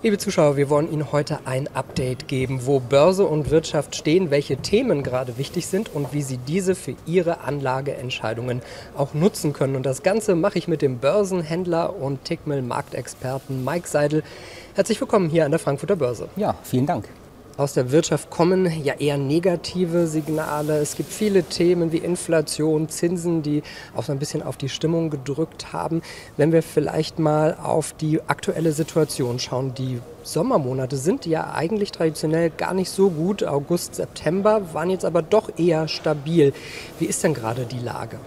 Liebe Zuschauer, wir wollen Ihnen heute ein Update geben, wo Börse und Wirtschaft stehen, welche Themen gerade wichtig sind und wie Sie diese für Ihre Anlageentscheidungen auch nutzen können. Und das Ganze mache ich mit dem Börsenhändler und Tickmill-Marktexperten Mike Seidel. Herzlich willkommen hier an der Frankfurter Börse. Ja, vielen Dank. Aus der Wirtschaft kommen ja eher negative Signale. Es gibt viele Themen wie Inflation, Zinsen, die auch so ein bisschen auf die Stimmung gedrückt haben. Wenn wir vielleicht mal auf die aktuelle Situation schauen, die Sommermonate sind ja eigentlich traditionell gar nicht so gut. August, September waren jetzt aber doch eher stabil. Wie ist denn gerade die Lage?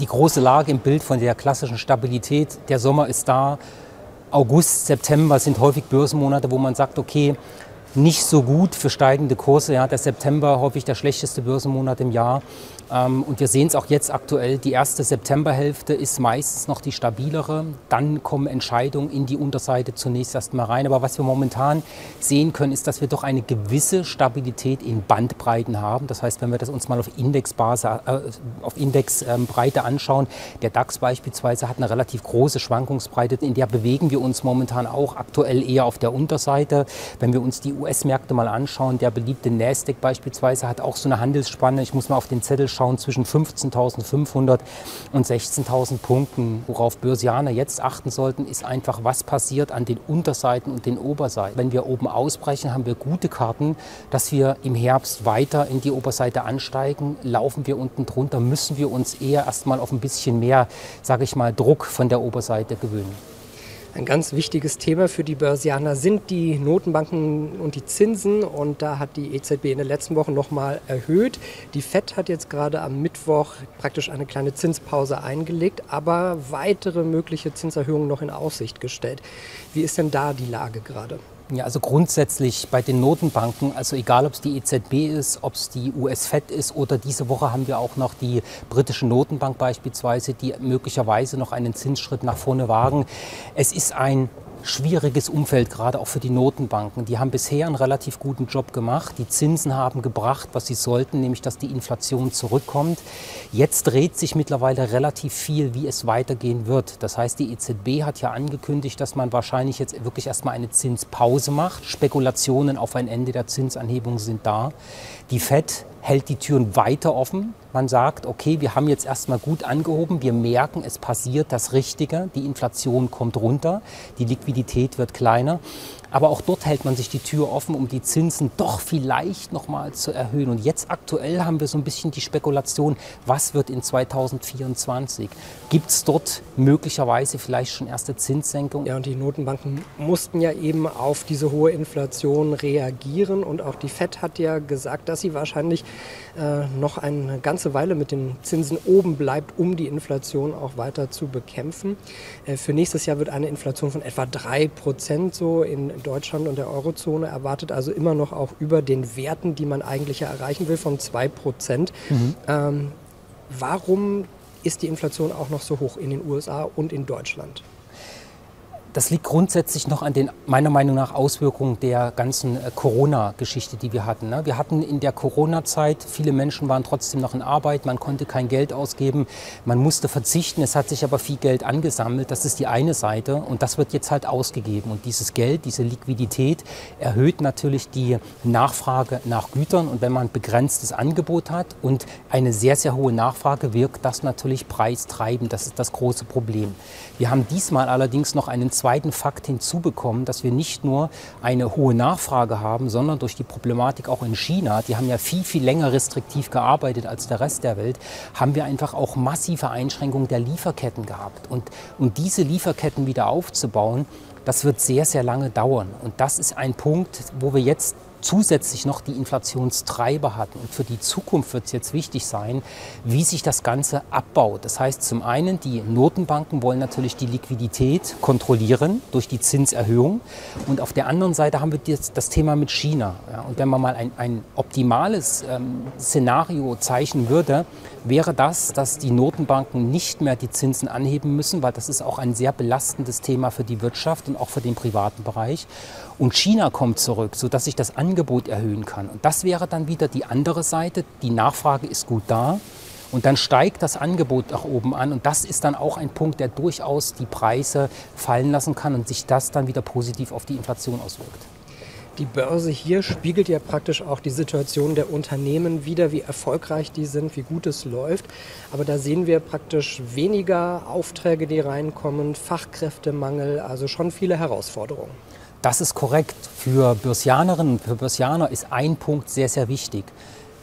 Die große Lage im Bild von der klassischen Stabilität. Der Sommer ist da. August, September sind häufig Börsenmonate, wo man sagt, okay, nicht so gut für steigende Kurse. Ja, der September häufig der schlechteste Börsenmonat im Jahr. Ähm, und wir sehen es auch jetzt aktuell, die erste Septemberhälfte ist meistens noch die stabilere. Dann kommen Entscheidungen in die Unterseite zunächst erstmal rein. Aber was wir momentan sehen können, ist, dass wir doch eine gewisse Stabilität in Bandbreiten haben. Das heißt, wenn wir das uns mal auf Indexbase, äh, auf Indexbreite anschauen, der DAX beispielsweise hat eine relativ große Schwankungsbreite, in der bewegen wir uns momentan auch aktuell eher auf der Unterseite. Wenn wir uns die US-Märkte mal anschauen, der beliebte Nasdaq beispielsweise hat auch so eine Handelsspanne. Ich muss mal auf den Zettel schauen zwischen 15.500 und 16.000 Punkten. Worauf Börsianer jetzt achten sollten, ist einfach, was passiert an den Unterseiten und den Oberseiten. Wenn wir oben ausbrechen, haben wir gute Karten, dass wir im Herbst weiter in die Oberseite ansteigen. Laufen wir unten drunter, müssen wir uns eher erstmal auf ein bisschen mehr, sage ich mal, Druck von der Oberseite gewöhnen. Ein ganz wichtiges Thema für die Börsianer sind die Notenbanken und die Zinsen. Und da hat die EZB in den letzten Wochen nochmal erhöht. Die FED hat jetzt gerade am Mittwoch praktisch eine kleine Zinspause eingelegt, aber weitere mögliche Zinserhöhungen noch in Aussicht gestellt. Wie ist denn da die Lage gerade? Ja, also grundsätzlich bei den Notenbanken, also egal ob es die EZB ist, ob es die US-Fed ist oder diese Woche haben wir auch noch die britische Notenbank beispielsweise, die möglicherweise noch einen Zinsschritt nach vorne wagen. Es ist ein schwieriges Umfeld, gerade auch für die Notenbanken. Die haben bisher einen relativ guten Job gemacht. Die Zinsen haben gebracht, was sie sollten, nämlich dass die Inflation zurückkommt. Jetzt dreht sich mittlerweile relativ viel, wie es weitergehen wird. Das heißt, die EZB hat ja angekündigt, dass man wahrscheinlich jetzt wirklich erstmal eine Zinspause macht. Spekulationen auf ein Ende der Zinsanhebung sind da. Die Fed hält die Türen weiter offen. Man sagt, okay, wir haben jetzt erstmal gut angehoben, wir merken, es passiert das Richtige, die Inflation kommt runter, die Liquidität wird kleiner. Aber auch dort hält man sich die Tür offen, um die Zinsen doch vielleicht nochmal zu erhöhen. Und jetzt aktuell haben wir so ein bisschen die Spekulation, was wird in 2024? Gibt es dort möglicherweise vielleicht schon erste Zinssenkungen? Ja, und die Notenbanken mussten ja eben auf diese hohe Inflation reagieren. Und auch die FED hat ja gesagt, dass sie wahrscheinlich äh, noch eine ganze Weile mit den Zinsen oben bleibt, um die Inflation auch weiter zu bekämpfen. Äh, für nächstes Jahr wird eine Inflation von etwa 3 Prozent so in Deutschland und der Eurozone erwartet, also immer noch auch über den Werten, die man eigentlich ja erreichen will, von 2 Prozent. Mhm. Ähm, warum ist die Inflation auch noch so hoch in den USA und in Deutschland? Das liegt grundsätzlich noch an den, meiner Meinung nach, Auswirkungen der ganzen äh, Corona-Geschichte, die wir hatten. Ne? Wir hatten in der Corona-Zeit, viele Menschen waren trotzdem noch in Arbeit, man konnte kein Geld ausgeben, man musste verzichten, es hat sich aber viel Geld angesammelt. Das ist die eine Seite und das wird jetzt halt ausgegeben. Und dieses Geld, diese Liquidität erhöht natürlich die Nachfrage nach Gütern. Und wenn man begrenztes Angebot hat und eine sehr, sehr hohe Nachfrage, wirkt das natürlich preistreibend. Das ist das große Problem. Wir haben diesmal allerdings noch einen zweiten Fakt hinzubekommen, dass wir nicht nur eine hohe Nachfrage haben, sondern durch die Problematik auch in China, die haben ja viel, viel länger restriktiv gearbeitet als der Rest der Welt, haben wir einfach auch massive Einschränkungen der Lieferketten gehabt. Und um diese Lieferketten wieder aufzubauen, das wird sehr, sehr lange dauern. Und das ist ein Punkt, wo wir jetzt zusätzlich noch die Inflationstreiber hatten. Und für die Zukunft wird es jetzt wichtig sein, wie sich das Ganze abbaut. Das heißt zum einen, die Notenbanken wollen natürlich die Liquidität kontrollieren durch die Zinserhöhung. Und auf der anderen Seite haben wir jetzt das Thema mit China. Ja, und wenn man mal ein, ein optimales ähm, Szenario zeichnen würde, wäre das, dass die Notenbanken nicht mehr die Zinsen anheben müssen, weil das ist auch ein sehr belastendes Thema für die Wirtschaft und auch für den privaten Bereich. Und China kommt zurück, sodass sich das Angebot erhöhen kann. Und das wäre dann wieder die andere Seite. Die Nachfrage ist gut da Und dann steigt das Angebot nach oben an. Und das ist dann auch ein Punkt, der durchaus die Preise fallen lassen kann und sich das dann wieder positiv auf die Inflation auswirkt. Die Börse hier spiegelt ja praktisch auch die Situation der Unternehmen wider, wie erfolgreich die sind, wie gut es läuft. Aber da sehen wir praktisch weniger Aufträge, die reinkommen, Fachkräftemangel, also schon viele Herausforderungen. Das ist korrekt. Für Börsianerinnen und für Börsianer ist ein Punkt sehr, sehr wichtig.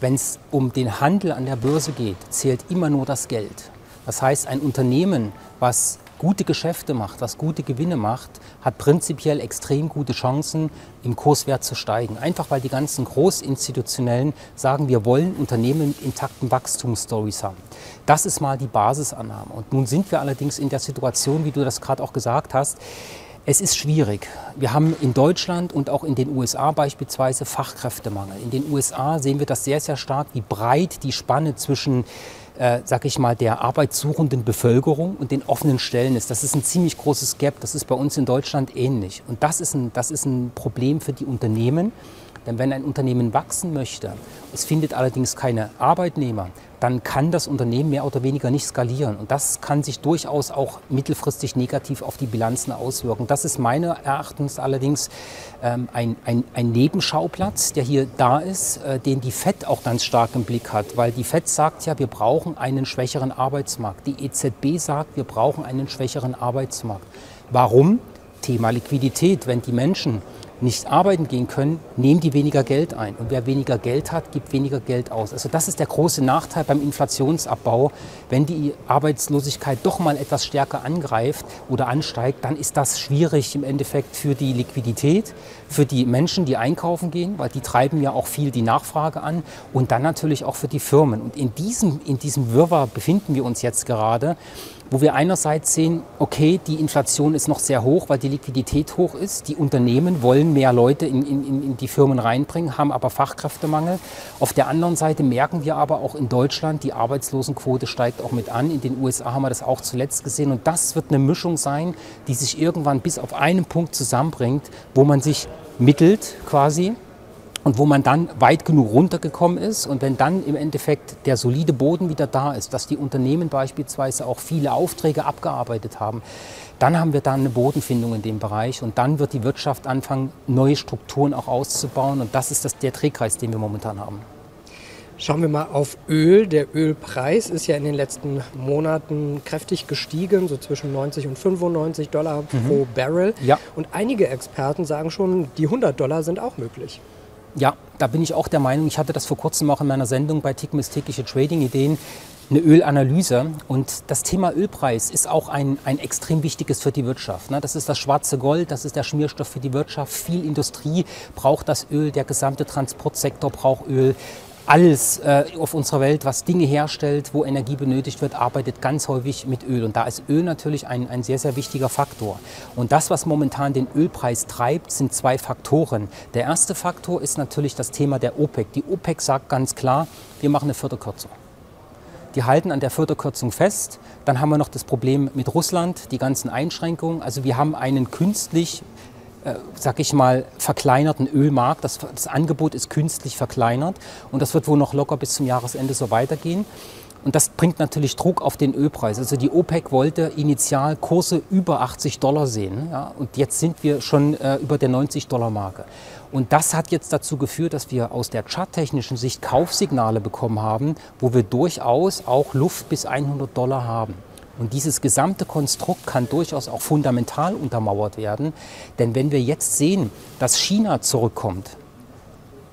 Wenn es um den Handel an der Börse geht, zählt immer nur das Geld. Das heißt, ein Unternehmen, was gute Geschäfte macht, was gute Gewinne macht, hat prinzipiell extrem gute Chancen, im Kurswert zu steigen. Einfach weil die ganzen Großinstitutionellen sagen, wir wollen Unternehmen mit intakten Wachstumsstories haben. Das ist mal die Basisannahme. Und nun sind wir allerdings in der Situation, wie du das gerade auch gesagt hast, es ist schwierig. Wir haben in Deutschland und auch in den USA beispielsweise Fachkräftemangel. In den USA sehen wir das sehr, sehr stark, wie breit die Spanne zwischen äh, sag ich mal, der arbeitssuchenden Bevölkerung und den offenen Stellen ist. Das ist ein ziemlich großes Gap. Das ist bei uns in Deutschland ähnlich. Und das ist ein, das ist ein Problem für die Unternehmen. Denn wenn ein Unternehmen wachsen möchte, es findet allerdings keine Arbeitnehmer, dann kann das Unternehmen mehr oder weniger nicht skalieren. Und das kann sich durchaus auch mittelfristig negativ auf die Bilanzen auswirken. Das ist meiner Erachtens allerdings ähm, ein, ein, ein, Nebenschauplatz, der hier da ist, äh, den die FED auch ganz stark im Blick hat. Weil die FED sagt ja, wir brauchen einen schwächeren Arbeitsmarkt. Die EZB sagt, wir brauchen einen schwächeren Arbeitsmarkt. Warum? Thema Liquidität. Wenn die Menschen nicht arbeiten gehen können, nehmen die weniger Geld ein. Und wer weniger Geld hat, gibt weniger Geld aus. Also das ist der große Nachteil beim Inflationsabbau. Wenn die Arbeitslosigkeit doch mal etwas stärker angreift oder ansteigt, dann ist das schwierig im Endeffekt für die Liquidität, für die Menschen, die einkaufen gehen, weil die treiben ja auch viel die Nachfrage an und dann natürlich auch für die Firmen. Und in diesem, in diesem Wirrwarr befinden wir uns jetzt gerade wo wir einerseits sehen, okay, die Inflation ist noch sehr hoch, weil die Liquidität hoch ist. Die Unternehmen wollen mehr Leute in, in, in die Firmen reinbringen, haben aber Fachkräftemangel. Auf der anderen Seite merken wir aber auch in Deutschland, die Arbeitslosenquote steigt auch mit an. In den USA haben wir das auch zuletzt gesehen. Und das wird eine Mischung sein, die sich irgendwann bis auf einen Punkt zusammenbringt, wo man sich mittelt quasi und wo man dann weit genug runtergekommen ist und wenn dann im Endeffekt der solide Boden wieder da ist, dass die Unternehmen beispielsweise auch viele Aufträge abgearbeitet haben, dann haben wir dann eine Bodenfindung in dem Bereich und dann wird die Wirtschaft anfangen, neue Strukturen auch auszubauen und das ist das, der Drehkreis, den wir momentan haben. Schauen wir mal auf Öl. Der Ölpreis ist ja in den letzten Monaten kräftig gestiegen, so zwischen 90 und 95 Dollar mhm. pro Barrel. Ja. Und einige Experten sagen schon, die 100 Dollar sind auch möglich. Ja, da bin ich auch der Meinung, ich hatte das vor kurzem auch in meiner Sendung bei Tickmis tägliche Trading-Ideen, eine Ölanalyse. Und das Thema Ölpreis ist auch ein, ein extrem wichtiges für die Wirtschaft. Ne? Das ist das schwarze Gold, das ist der Schmierstoff für die Wirtschaft. Viel Industrie braucht das Öl, der gesamte Transportsektor braucht Öl alles äh, auf unserer Welt, was Dinge herstellt, wo Energie benötigt wird, arbeitet ganz häufig mit Öl. Und da ist Öl natürlich ein, ein sehr, sehr wichtiger Faktor. Und das, was momentan den Ölpreis treibt, sind zwei Faktoren. Der erste Faktor ist natürlich das Thema der OPEC. Die OPEC sagt ganz klar, wir machen eine Förderkürzung. Die halten an der Förderkürzung fest. Dann haben wir noch das Problem mit Russland, die ganzen Einschränkungen. Also wir haben einen künstlich sag ich mal, verkleinerten Ölmarkt. Das, das Angebot ist künstlich verkleinert und das wird wohl noch locker bis zum Jahresende so weitergehen. Und das bringt natürlich Druck auf den Ölpreis. Also die OPEC wollte initial Kurse über 80 Dollar sehen. Ja, und jetzt sind wir schon äh, über der 90 Dollar Marke. Und das hat jetzt dazu geführt, dass wir aus der charttechnischen Sicht Kaufsignale bekommen haben, wo wir durchaus auch Luft bis 100 Dollar haben. Und dieses gesamte Konstrukt kann durchaus auch fundamental untermauert werden. Denn wenn wir jetzt sehen, dass China zurückkommt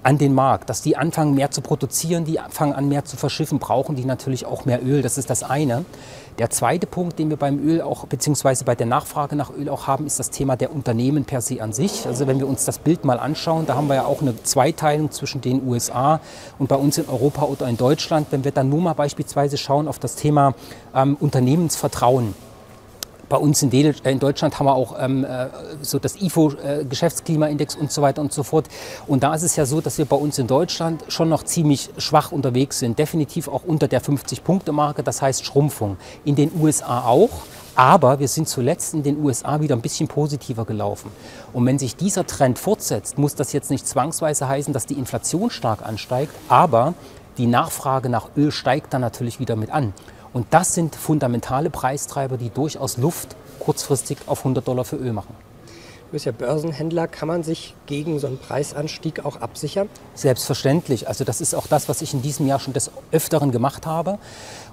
an den Markt, dass die anfangen mehr zu produzieren, die fangen an mehr zu verschiffen, brauchen die natürlich auch mehr Öl. Das ist das eine. Der zweite Punkt, den wir beim Öl auch, beziehungsweise bei der Nachfrage nach Öl auch haben, ist das Thema der Unternehmen per se an sich. Also wenn wir uns das Bild mal anschauen, da haben wir ja auch eine Zweiteilung zwischen den USA und bei uns in Europa oder in Deutschland. Wenn wir dann nur mal beispielsweise schauen auf das Thema ähm, Unternehmensvertrauen, bei uns in, in, Deutschland haben wir auch ähm, äh, so das IFO-Geschäftsklimaindex äh, und so weiter und so fort. Und da ist es ja so, dass wir bei uns in Deutschland schon noch ziemlich schwach unterwegs sind. Definitiv auch unter der 50-Punkte-Marke, das heißt Schrumpfung. In den USA auch. Aber wir sind zuletzt in den USA wieder ein bisschen positiver gelaufen. Und wenn sich dieser Trend fortsetzt, muss das jetzt nicht zwangsweise heißen, dass die Inflation stark ansteigt, aber die Nachfrage nach Öl steigt dann natürlich wieder mit an. Und das sind fundamentale Preistreiber, die durchaus Luft kurzfristig auf 100 Dollar für Öl machen. Du bist ja Börsenhändler. Kann man sich gegen so einen Preisanstieg auch absichern? Selbstverständlich. Also das ist auch das, was ich in diesem Jahr schon des Öfteren gemacht habe.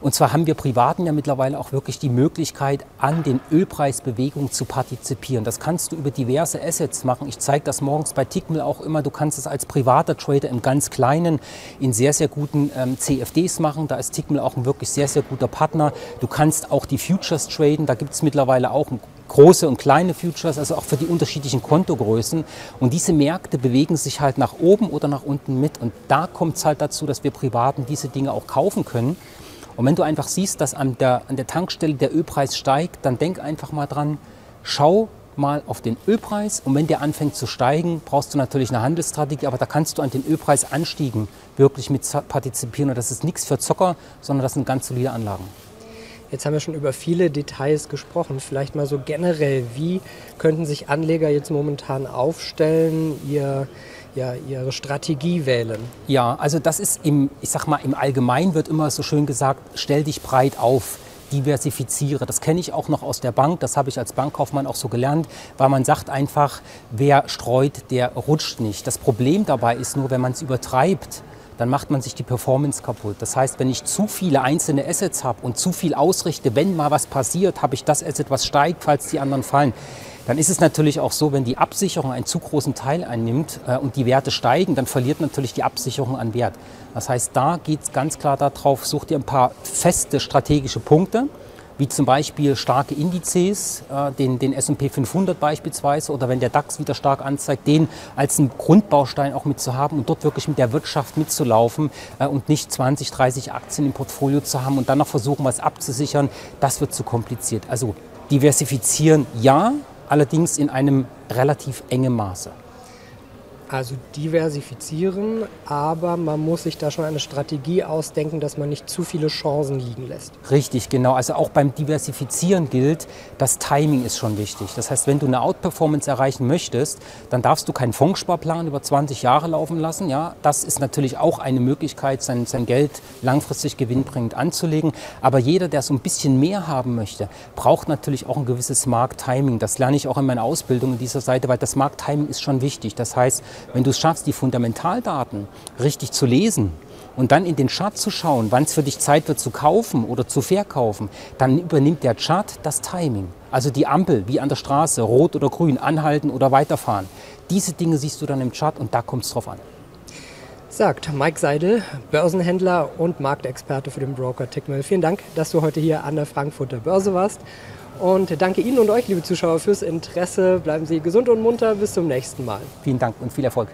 Und zwar haben wir Privaten ja mittlerweile auch wirklich die Möglichkeit, an den Ölpreisbewegungen zu partizipieren. Das kannst du über diverse Assets machen. Ich zeige das morgens bei Tickmill auch immer. Du kannst es als privater Trader im ganz Kleinen in sehr, sehr guten ähm, CFDs machen. Da ist Tickmill auch ein wirklich sehr, sehr guter Partner. Du kannst auch die Futures traden. Da gibt es mittlerweile auch ein große und kleine Futures, also auch für die unterschiedlichen Kontogrößen. Und diese Märkte bewegen sich halt nach oben oder nach unten mit. Und da kommt es halt dazu, dass wir Privaten diese Dinge auch kaufen können. Und wenn du einfach siehst, dass an der, an der Tankstelle der Ölpreis steigt, dann denk einfach mal dran, schau mal auf den Ölpreis und wenn der anfängt zu steigen, brauchst du natürlich eine Handelsstrategie, aber da kannst du an den Ölpreisanstiegen wirklich mit partizipieren und das ist nichts für Zocker, sondern das sind ganz solide Anlagen. Jetzt haben wir schon über viele Details gesprochen. Vielleicht mal so generell, wie könnten sich Anleger jetzt momentan aufstellen, ihr, ja, ihre Strategie wählen? Ja, also das ist im, ich sag mal, im Allgemeinen wird immer so schön gesagt, stell dich breit auf diversifiziere. Das kenne ich auch noch aus der Bank, das habe ich als Bankkaufmann auch so gelernt, weil man sagt einfach, wer streut, der rutscht nicht. Das Problem dabei ist nur, wenn man es übertreibt, dann macht man sich die Performance kaputt. Das heißt, wenn ich zu viele einzelne Assets habe und zu viel ausrichte, wenn mal was passiert, habe ich das Asset, was steigt, falls die anderen fallen. Dann ist es natürlich auch so, wenn die Absicherung einen zu großen Teil einnimmt äh, und die Werte steigen, dann verliert natürlich die Absicherung an Wert. Das heißt, da geht es ganz klar darauf, sucht ihr ein paar feste strategische Punkte wie zum Beispiel starke Indizes, äh, den, den S&P 500 beispielsweise oder wenn der DAX wieder stark anzeigt, den als einen Grundbaustein auch mitzuhaben und dort wirklich mit der Wirtschaft mitzulaufen äh, und nicht 20, 30 Aktien im Portfolio zu haben und dann noch versuchen, was abzusichern, das wird zu kompliziert. Also diversifizieren ja, allerdings in einem relativ engen Maße. Also diversifizieren, aber man muss sich da schon eine Strategie ausdenken, dass man nicht zu viele Chancen liegen lässt. Richtig, genau. Also auch beim Diversifizieren gilt, das Timing ist schon wichtig. Das heißt, wenn du eine Outperformance erreichen möchtest, dann darfst du keinen Fondssparplan über 20 Jahre laufen lassen. Ja, das ist natürlich auch eine Möglichkeit, sein, sein Geld langfristig gewinnbringend anzulegen. Aber jeder, der so ein bisschen mehr haben möchte, braucht natürlich auch ein gewisses Markttiming. Das lerne ich auch in meiner Ausbildung in dieser Seite, weil das Markttiming ist schon wichtig. Das heißt, wenn du es schaffst, die Fundamentaldaten richtig zu lesen und dann in den Chart zu schauen, wann es für dich Zeit wird zu kaufen oder zu verkaufen, dann übernimmt der Chart das Timing. Also die Ampel, wie an der Straße, rot oder grün, anhalten oder weiterfahren. Diese Dinge siehst du dann im Chart und da kommt es drauf an. Sagt Mike Seidel, Börsenhändler und Marktexperte für den Broker Tickmill. Vielen Dank, dass du heute hier an der Frankfurter Börse warst. Und danke Ihnen und euch, liebe Zuschauer, fürs Interesse. Bleiben Sie gesund und munter. Bis zum nächsten Mal. Vielen Dank und viel Erfolg.